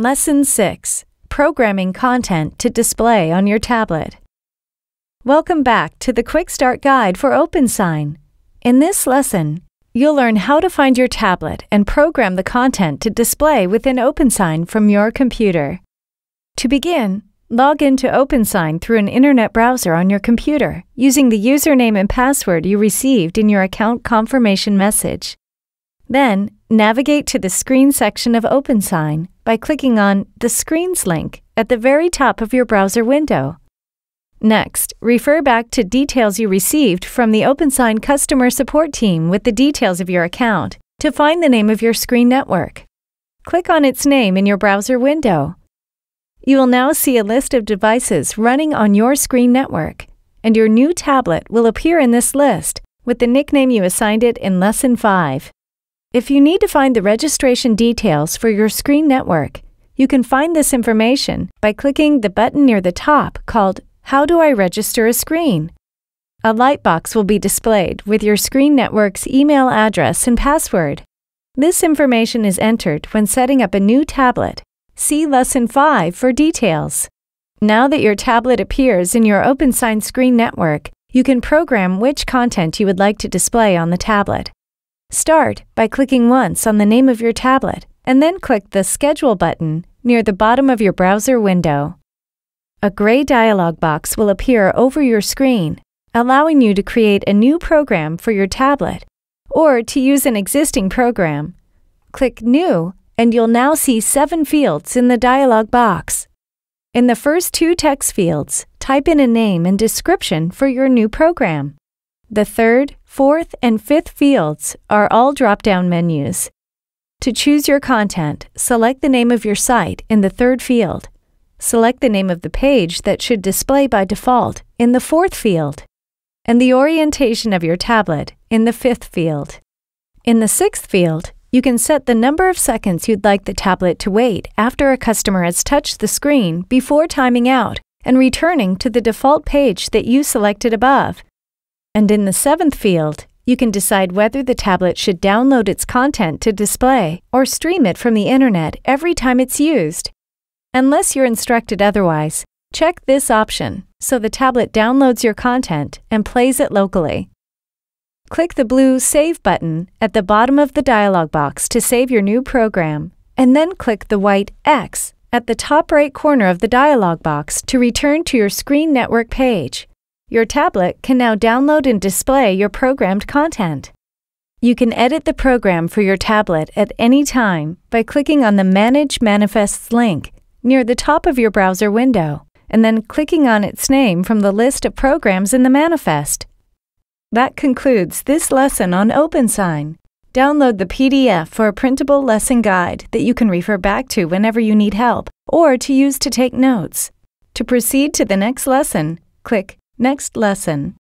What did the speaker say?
Lesson 6 Programming Content to Display on Your Tablet. Welcome back to the Quick Start Guide for OpenSign. In this lesson, you'll learn how to find your tablet and program the content to display within OpenSign from your computer. To begin, log into OpenSign through an internet browser on your computer using the username and password you received in your account confirmation message. Then, navigate to the Screen section of OpenSign by clicking on the Screens link at the very top of your browser window. Next, refer back to details you received from the OpenSign customer support team with the details of your account to find the name of your screen network. Click on its name in your browser window. You will now see a list of devices running on your screen network, and your new tablet will appear in this list with the nickname you assigned it in Lesson 5. If you need to find the registration details for your screen network, you can find this information by clicking the button near the top called How Do I Register a Screen? A lightbox will be displayed with your screen network's email address and password. This information is entered when setting up a new tablet. See Lesson 5 for details. Now that your tablet appears in your OpenSign screen network, you can program which content you would like to display on the tablet. Start by clicking once on the name of your tablet and then click the Schedule button near the bottom of your browser window. A gray dialog box will appear over your screen, allowing you to create a new program for your tablet or to use an existing program. Click New and you'll now see seven fields in the dialog box. In the first two text fields, type in a name and description for your new program. The third, fourth, and fifth fields are all drop down menus. To choose your content, select the name of your site in the third field. Select the name of the page that should display by default in the fourth field, and the orientation of your tablet in the fifth field. In the sixth field, you can set the number of seconds you'd like the tablet to wait after a customer has touched the screen before timing out and returning to the default page that you selected above. And in the seventh field, you can decide whether the tablet should download its content to display or stream it from the internet every time it's used. Unless you're instructed otherwise, check this option so the tablet downloads your content and plays it locally. Click the blue Save button at the bottom of the dialog box to save your new program, and then click the white X at the top right corner of the dialog box to return to your screen network page. Your tablet can now download and display your programmed content. You can edit the program for your tablet at any time by clicking on the Manage Manifests link near the top of your browser window and then clicking on its name from the list of programs in the manifest. That concludes this lesson on OpenSign. Download the PDF for a printable lesson guide that you can refer back to whenever you need help or to use to take notes. To proceed to the next lesson, click Next lesson.